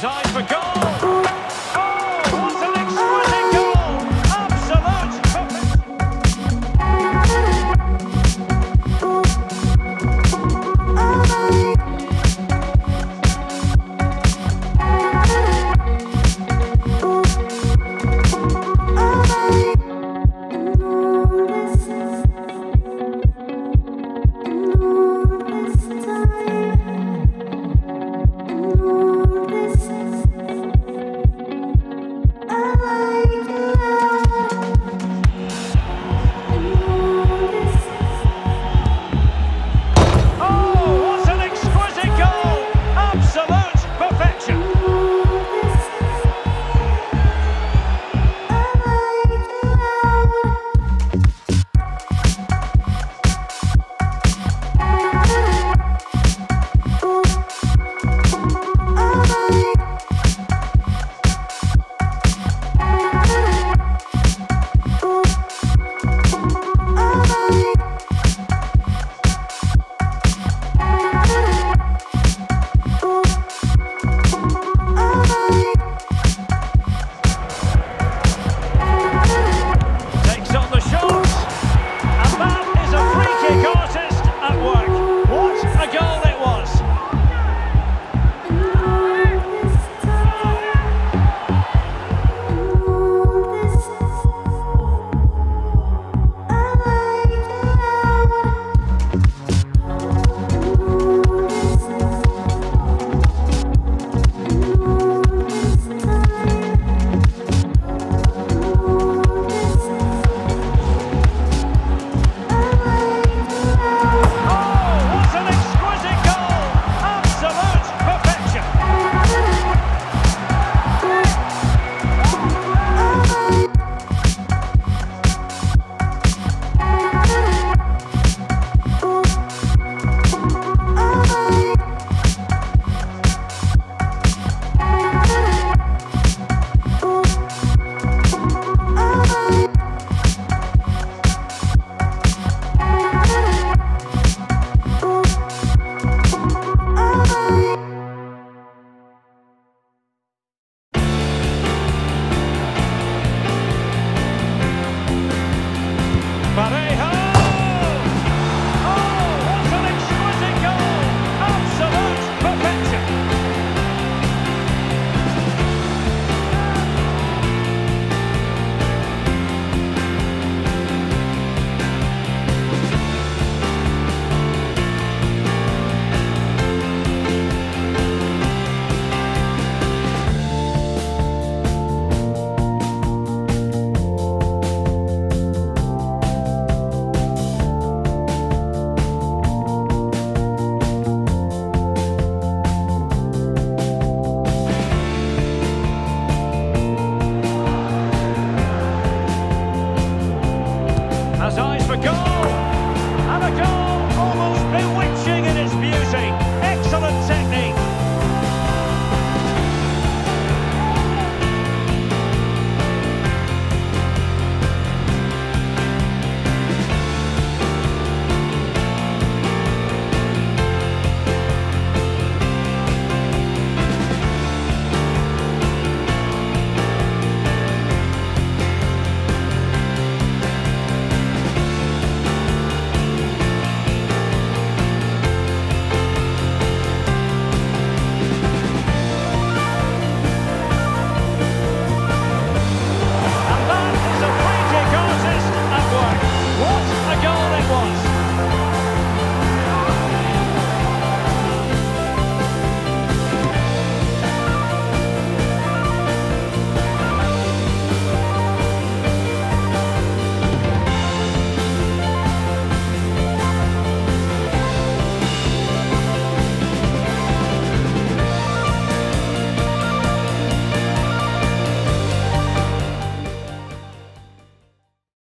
time for goal.